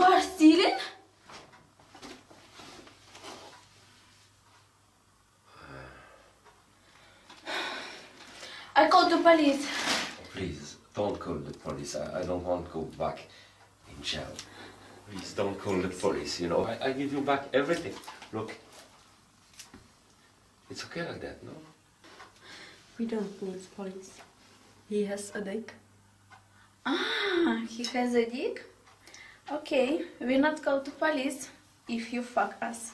You are stealing? I called the police. Oh, please, don't call the police. I, I don't want to go back in jail. Please don't call the police, you know. I, I give you back everything. Look, it's okay like that, no? We don't need police. He has a dick. Ah, he has a dick? Okay, we'll not call to police if you fuck us.